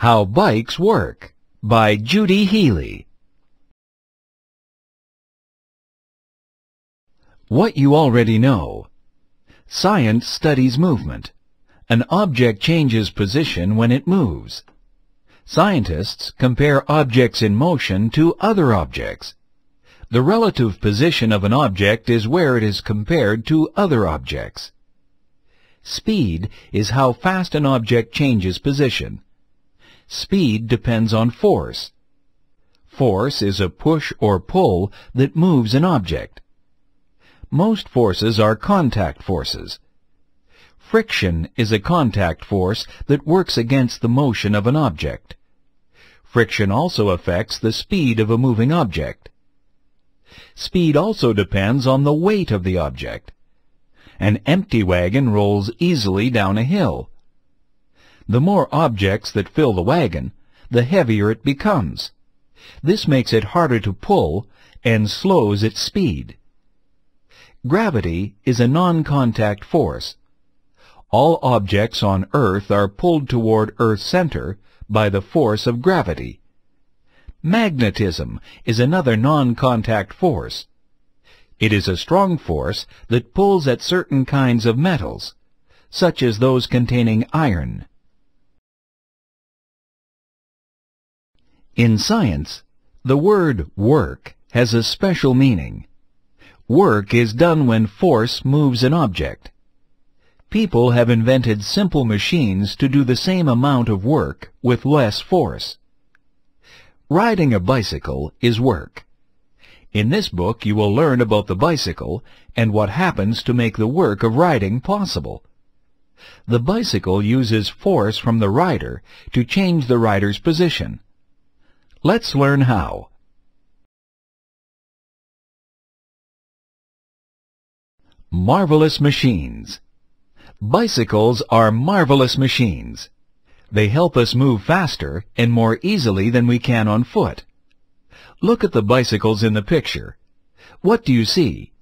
How Bikes Work by Judy Healy. What you already know. Science studies movement. An object changes position when it moves. Scientists compare objects in motion to other objects. The relative position of an object is where it is compared to other objects. Speed is how fast an object changes position. Speed depends on force. Force is a push or pull that moves an object. Most forces are contact forces. Friction is a contact force that works against the motion of an object. Friction also affects the speed of a moving object. Speed also depends on the weight of the object. An empty wagon rolls easily down a hill. The more objects that fill the wagon, the heavier it becomes. This makes it harder to pull and slows its speed. Gravity is a non-contact force. All objects on Earth are pulled toward Earth's center by the force of gravity. Magnetism is another non-contact force. It is a strong force that pulls at certain kinds of metals, such as those containing iron. In science, the word work has a special meaning. Work is done when force moves an object. People have invented simple machines to do the same amount of work with less force. Riding a bicycle is work. In this book you will learn about the bicycle and what happens to make the work of riding possible. The bicycle uses force from the rider to change the rider's position. Let's learn how. Marvelous Machines Bicycles are marvelous machines. They help us move faster and more easily than we can on foot. Look at the bicycles in the picture. What do you see?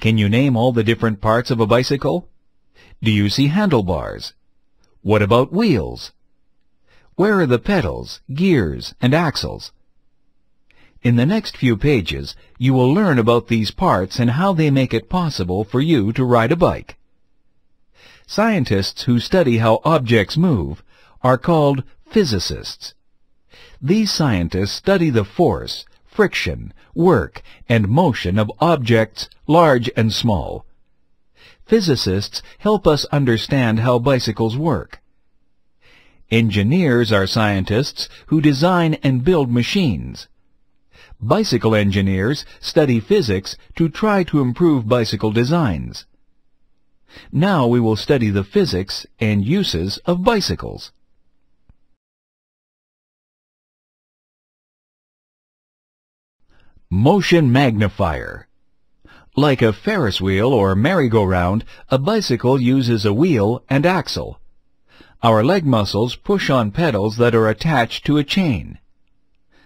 Can you name all the different parts of a bicycle? Do you see handlebars? What about wheels? Where are the pedals, gears, and axles? In the next few pages, you will learn about these parts and how they make it possible for you to ride a bike. Scientists who study how objects move are called physicists. These scientists study the force, friction, work, and motion of objects large and small. Physicists help us understand how bicycles work. Engineers are scientists who design and build machines. Bicycle engineers study physics to try to improve bicycle designs. Now we will study the physics and uses of bicycles. Motion magnifier. Like a Ferris wheel or merry-go-round, a bicycle uses a wheel and axle. Our leg muscles push on pedals that are attached to a chain.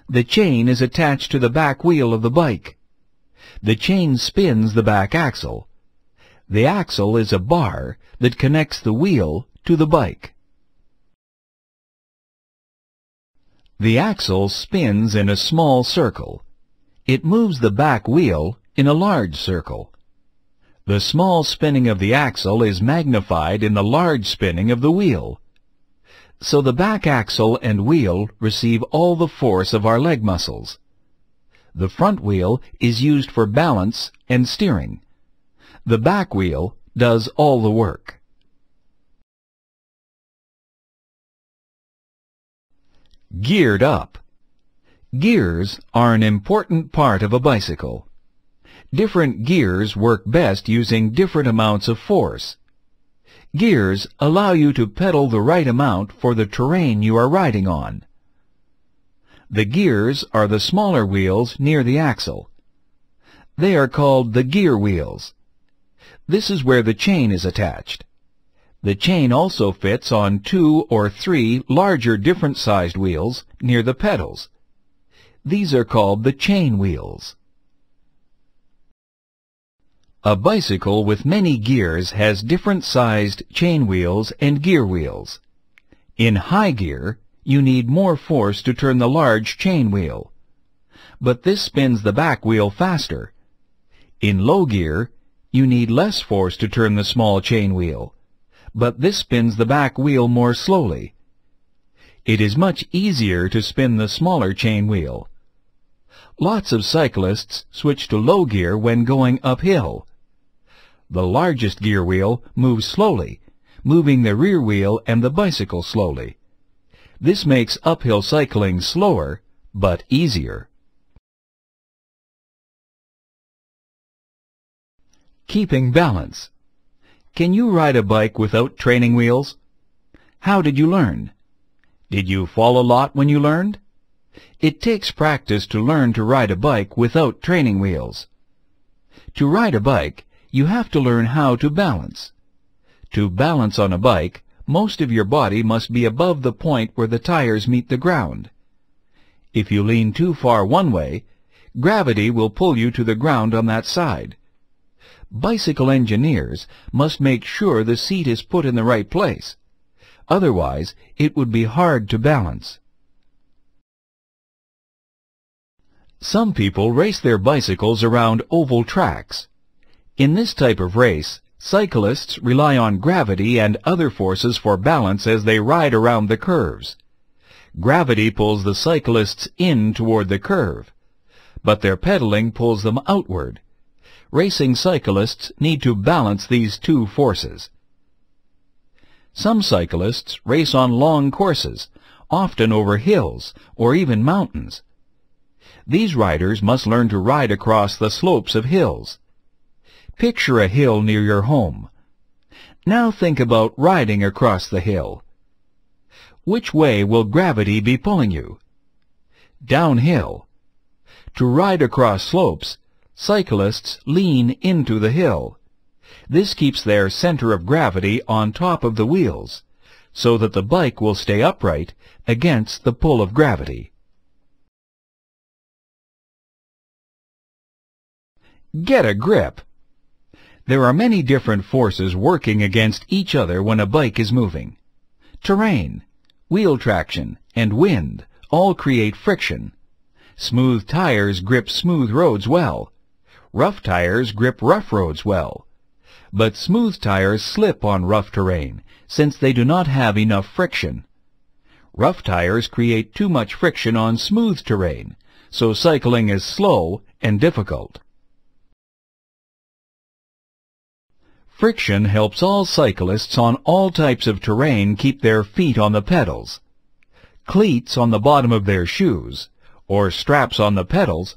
The chain is attached to the back wheel of the bike. The chain spins the back axle. The axle is a bar that connects the wheel to the bike. The axle spins in a small circle. It moves the back wheel in a large circle. The small spinning of the axle is magnified in the large spinning of the wheel. So the back axle and wheel receive all the force of our leg muscles. The front wheel is used for balance and steering. The back wheel does all the work. Geared up. Gears are an important part of a bicycle. Different gears work best using different amounts of force. Gears allow you to pedal the right amount for the terrain you are riding on. The gears are the smaller wheels near the axle. They are called the gear wheels. This is where the chain is attached. The chain also fits on two or three larger different-sized wheels near the pedals. These are called the chain wheels. A bicycle with many gears has different sized chain wheels and gear wheels. In high gear, you need more force to turn the large chain wheel. But this spins the back wheel faster. In low gear, you need less force to turn the small chain wheel, but this spins the back wheel more slowly. It is much easier to spin the smaller chain wheel. Lots of cyclists switch to low gear when going uphill. The largest gear wheel moves slowly, moving the rear wheel and the bicycle slowly. This makes uphill cycling slower, but easier. Keeping balance. Can you ride a bike without training wheels? How did you learn? Did you fall a lot when you learned? It takes practice to learn to ride a bike without training wheels. To ride a bike, you have to learn how to balance. To balance on a bike, most of your body must be above the point where the tires meet the ground. If you lean too far one way, gravity will pull you to the ground on that side bicycle engineers must make sure the seat is put in the right place. Otherwise, it would be hard to balance. Some people race their bicycles around oval tracks. In this type of race, cyclists rely on gravity and other forces for balance as they ride around the curves. Gravity pulls the cyclists in toward the curve, but their pedaling pulls them outward racing cyclists need to balance these two forces. Some cyclists race on long courses, often over hills or even mountains. These riders must learn to ride across the slopes of hills. Picture a hill near your home. Now think about riding across the hill. Which way will gravity be pulling you? Downhill. To ride across slopes, cyclists lean into the hill. This keeps their center of gravity on top of the wheels, so that the bike will stay upright against the pull of gravity. Get a grip. There are many different forces working against each other when a bike is moving. Terrain, wheel traction, and wind all create friction. Smooth tires grip smooth roads well, Rough tires grip rough roads well. But smooth tires slip on rough terrain, since they do not have enough friction. Rough tires create too much friction on smooth terrain, so cycling is slow and difficult. Friction helps all cyclists on all types of terrain keep their feet on the pedals. Cleats on the bottom of their shoes, or straps on the pedals,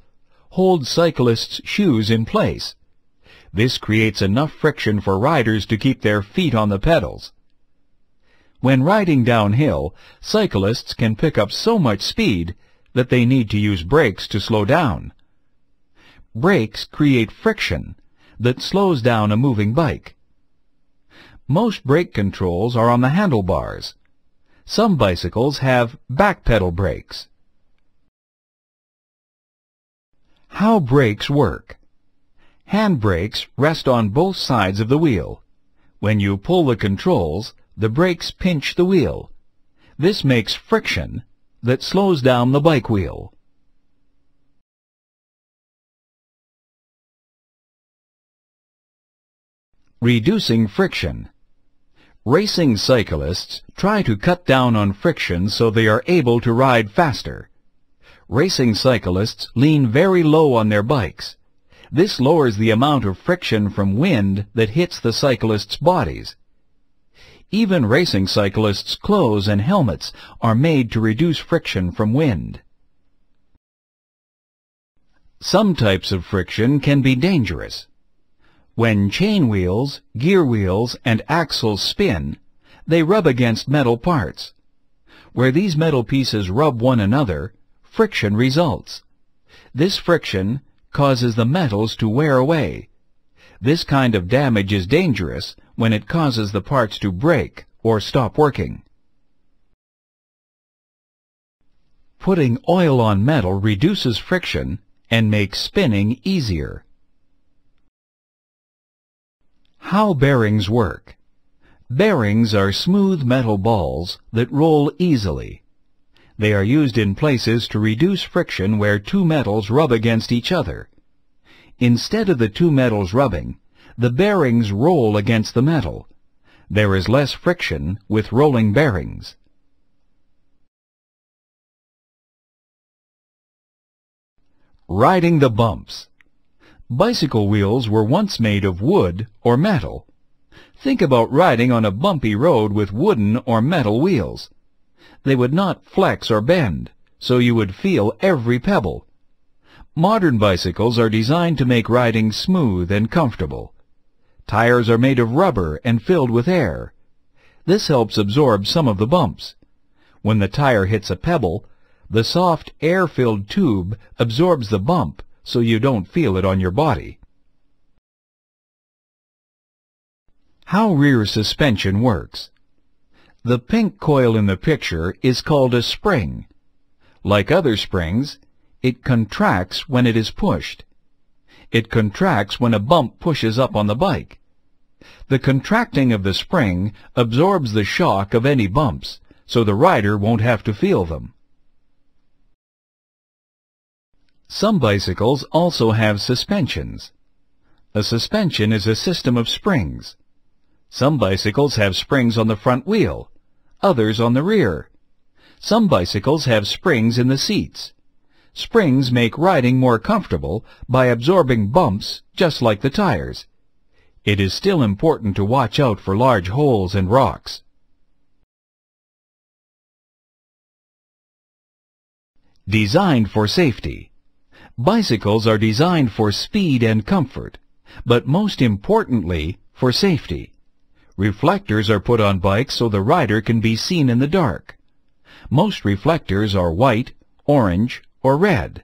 hold cyclists' shoes in place. This creates enough friction for riders to keep their feet on the pedals. When riding downhill, cyclists can pick up so much speed that they need to use brakes to slow down. Brakes create friction that slows down a moving bike. Most brake controls are on the handlebars. Some bicycles have back pedal brakes. How brakes work. Hand brakes rest on both sides of the wheel. When you pull the controls, the brakes pinch the wheel. This makes friction that slows down the bike wheel. Reducing friction. Racing cyclists try to cut down on friction so they are able to ride faster racing cyclists lean very low on their bikes. This lowers the amount of friction from wind that hits the cyclists' bodies. Even racing cyclists' clothes and helmets are made to reduce friction from wind. Some types of friction can be dangerous. When chain wheels, gear wheels, and axles spin, they rub against metal parts. Where these metal pieces rub one another, friction results. This friction causes the metals to wear away. This kind of damage is dangerous when it causes the parts to break or stop working. Putting oil on metal reduces friction and makes spinning easier. How bearings work. Bearings are smooth metal balls that roll easily. They are used in places to reduce friction where two metals rub against each other. Instead of the two metals rubbing, the bearings roll against the metal. There is less friction with rolling bearings. Riding the bumps. Bicycle wheels were once made of wood or metal. Think about riding on a bumpy road with wooden or metal wheels. They would not flex or bend, so you would feel every pebble. Modern bicycles are designed to make riding smooth and comfortable. Tires are made of rubber and filled with air. This helps absorb some of the bumps. When the tire hits a pebble, the soft air-filled tube absorbs the bump so you don't feel it on your body. How rear suspension works. The pink coil in the picture is called a spring. Like other springs, it contracts when it is pushed. It contracts when a bump pushes up on the bike. The contracting of the spring absorbs the shock of any bumps, so the rider won't have to feel them. Some bicycles also have suspensions. A suspension is a system of springs. Some bicycles have springs on the front wheel, others on the rear. Some bicycles have springs in the seats. Springs make riding more comfortable by absorbing bumps just like the tires. It is still important to watch out for large holes and rocks. Designed for safety. Bicycles are designed for speed and comfort, but most importantly, for safety. Reflectors are put on bikes so the rider can be seen in the dark. Most reflectors are white, orange, or red.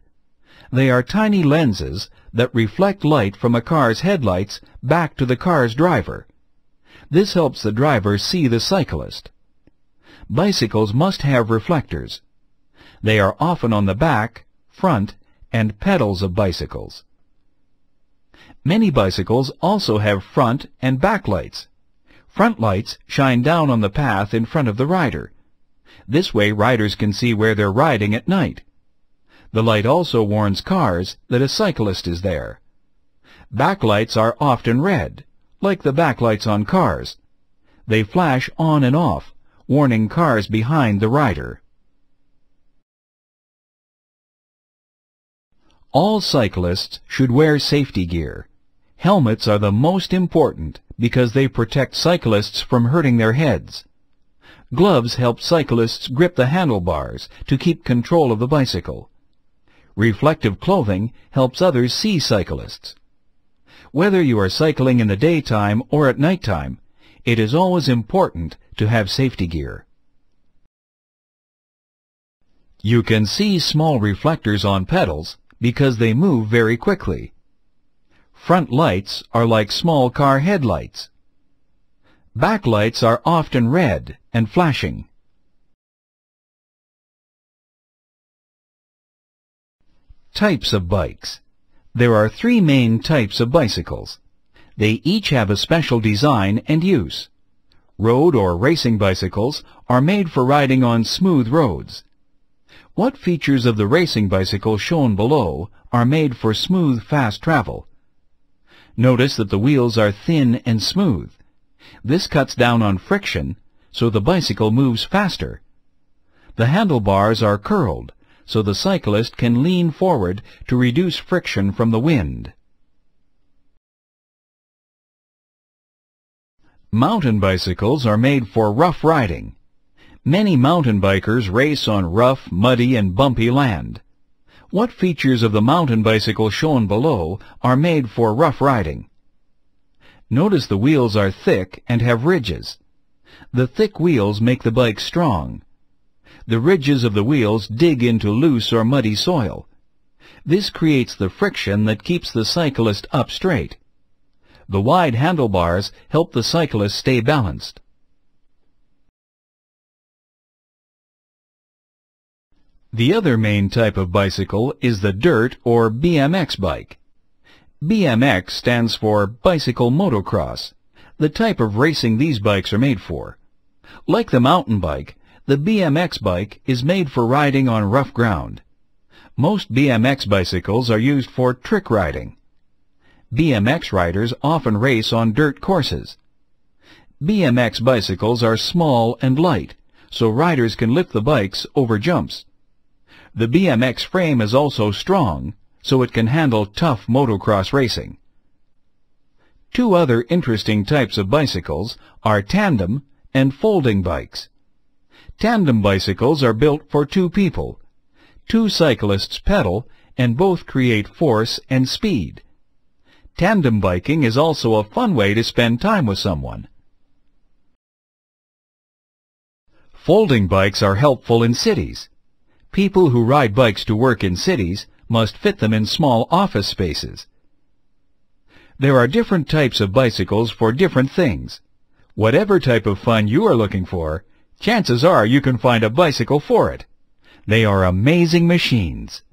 They are tiny lenses that reflect light from a car's headlights back to the car's driver. This helps the driver see the cyclist. Bicycles must have reflectors. They are often on the back, front, and pedals of bicycles. Many bicycles also have front and back lights. Front lights shine down on the path in front of the rider. This way riders can see where they're riding at night. The light also warns cars that a cyclist is there. Backlights are often red, like the backlights on cars. They flash on and off, warning cars behind the rider. All cyclists should wear safety gear. Helmets are the most important because they protect cyclists from hurting their heads. Gloves help cyclists grip the handlebars to keep control of the bicycle. Reflective clothing helps others see cyclists. Whether you are cycling in the daytime or at nighttime, it is always important to have safety gear. You can see small reflectors on pedals because they move very quickly. Front lights are like small car headlights. Backlights are often red and flashing. Types of bikes. There are three main types of bicycles. They each have a special design and use. Road or racing bicycles are made for riding on smooth roads. What features of the racing bicycle shown below are made for smooth, fast travel? Notice that the wheels are thin and smooth. This cuts down on friction, so the bicycle moves faster. The handlebars are curled, so the cyclist can lean forward to reduce friction from the wind. Mountain bicycles are made for rough riding. Many mountain bikers race on rough, muddy, and bumpy land. What features of the mountain bicycle shown below are made for rough riding? Notice the wheels are thick and have ridges. The thick wheels make the bike strong. The ridges of the wheels dig into loose or muddy soil. This creates the friction that keeps the cyclist up straight. The wide handlebars help the cyclist stay balanced. The other main type of bicycle is the dirt or BMX bike. BMX stands for Bicycle Motocross, the type of racing these bikes are made for. Like the mountain bike, The BMX bike is made for riding on rough ground. Most BMX bicycles are used for trick riding. BMX riders often race on dirt courses. BMX bicycles are small and light, so riders can lift the bikes over jumps. The BMX frame is also strong, so it can handle tough motocross racing. Two other interesting types of bicycles are tandem and folding bikes. Tandem bicycles are built for two people. Two cyclists pedal and both create force and speed. Tandem biking is also a fun way to spend time with someone. Folding bikes are helpful in cities. People who ride bikes to work in cities must fit them in small office spaces. There are different types of bicycles for different things. Whatever type of fun you are looking for, chances are you can find a bicycle for it. They are amazing machines.